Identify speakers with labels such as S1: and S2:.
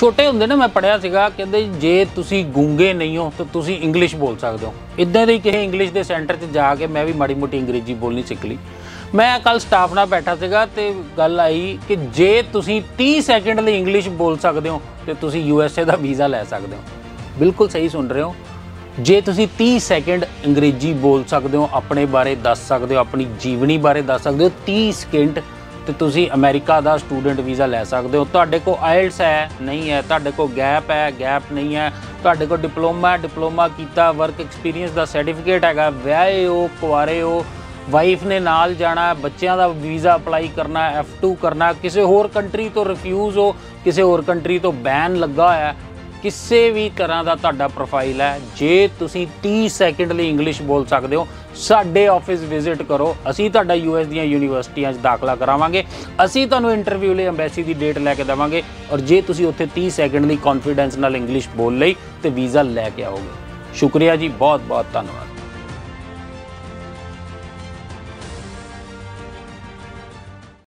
S1: ਛੋਟੇ ਹੁੰਦੇ ਨਾ ਮੈਂ ਪੜਿਆ ਸੀਗਾ, ਕਹਿੰਦੇ ਜੇ ਤੁਸੀਂ ਗੂੰਗੇ ਨਹੀਂ ਹੋ, ਤਾਂ ਤੁਸੀਂ ਇੰਗਲਿਸ਼ ਬੋਲ ਸਕਦੇ ਹੋ। ਇਦਾਂ ਦੇ ਕਿਸੇ ਇੰਗਲਿਸ਼ ਦੇ ਸੈਂਟਰ 'ਚ ਜਾ ਕੇ ਮੈਂ ਵੀ ਮਾੜੀ ਮੋਟੀ ਅੰਗਰੇਜ਼ੀ ਬੋਲਣੀ ਸਿੱਖ ਲਈ। ਮੈਂ ਕੱਲ ਸਟਾਫ ਨਾਲ ਬੈਠਾ ਸੀਗਾ ਤੇ ਗੱਲ ਆਈ ਕਿ ਜੇ ਤੁਸੀਂ 30 ਸੈਕਿੰਡ ਲਈ ਇੰਗਲਿਸ਼ ਬੋਲ ਸਕਦੇ ਹੋ, ਤੇ ਤੁਸੀਂ ਯੂ ਐਸ ਏ ਦਾ ਵੀਜ਼ਾ ਲੈ ਸਕਦੇ ਹੋ। ਬਿਲਕੁਲ ਸਹੀ ਸੁਣ ਰਹੇ ਹੋ। ਜੇ ਤੁਸੀਂ 30 ਸੈਕਿੰਡ ਅੰਗਰੇਜ਼ੀ ਬੋਲ ਸਕਦੇ ਹੋ, ਆਪਣੇ ਬਾਰੇ ਦੱਸ ਸਕਦੇ ਹੋ, ਆਪਣੀ ਜੀਵਨੀ ਬਾਰੇ ਦੱਸ ਸਕਦੇ ਹੋ 30 ਸਕਿੰਟ ਤੇ ਤੁਸੀਂ ਅਮਰੀਕਾ ਦਾ ਸਟੂਡੈਂਟ ਵੀਜ਼ਾ ਲੈ ਸਕਦੇ ਹੋ। ਤੁਹਾਡੇ ਕੋਲ ਆਇਲਟਸ ਹੈ ਨਹੀਂ ਹੈ ਤੁਹਾਡੇ ਕੋਲ ਗੈਪ ਹੈ ਗੈਪ ਨਹੀਂ ਹੈ। ਤੁਹਾਡੇ ਕੋਲ ਡਿਪਲੋਮਾ ਡਿਪਲੋਮਾ ਕੀਤਾ ਵਰਕ ਐਕਸਪੀਰੀਅੰਸ ਦਾ ਸਰਟੀਫਿਕੇਟ ਹੈਗਾ ਵਿਆਹੇ ਹੋ ਕੁਆਰੇ ਹੋ ਵਾਈਫ ਨੇ ਨਾਲ ਜਾਣਾ ਬੱਚਿਆਂ ਦਾ ਵੀਜ਼ਾ ਅਪਲਾਈ ਕਰਨਾ ਹੈ, F2 ਕਰਨਾ ਕਿਸੇ ਹੋਰ ਕੰਟਰੀ ਤੋਂ ਰਿਫਿਊਜ਼ ਹੋ ਕਿਸੇ ਹੋਰ ਕੰਟਰੀ ਤੋਂ ਬੈਨ ਲੱਗਾ ਹੋਇਆ ਕਿਸੇ ਵੀ ਤਰ੍ਹਾਂ ਦਾ ਤੁਹਾਡਾ ਪ੍ਰੋਫਾਈਲ ਹੈ, ਜੇ ਤੁਸੀਂ 30 ਸੈਕਿੰਡ ਲਈ ਇੰਗਲਿਸ਼ ਬੋਲ ਸਕਦੇ ਹੋ, ਸਾਡੇ ਆਫਿਸ ਵਿਜ਼ਿਟ ਕਰੋ, ਅਸੀਂ ਤੁਹਾਡਾ ਯੂਐਸ ਦੀਆਂ ਯੂਨੀਵਰਸਿਟੀਆਂ 'ਚ ਦਾਖਲਾ ਕਰਾਵਾਂਗੇ, ਅਸੀਂ ਤੁਹਾਨੂੰ ਇੰਟਰਵਿਊ ਲਈ ਐਮਬੈਸੀ ਦੀ ਡੇਟ ਲੈ ਕੇ ਦੇਵਾਂਗੇ, ਔਰ ਜੇ ਤੁਸੀਂ ਉੱਥੇ 30 ਸੈਕਿੰਡ ਲਈ ਕੌਨਫੀਡੈਂਸ ਨਾਲ ਇੰਗਲਿਸ਼ ਬੋਲ ਲਈ, ਤੇ ਵੀਜ਼ਾ ਲੈ ਕੇ ਆਓਗੇ। ਸ਼ੁਕਰੀਆ ਜੀ ਬਹੁਤ ਬਹੁਤ ਧੰਨਵਾਦ।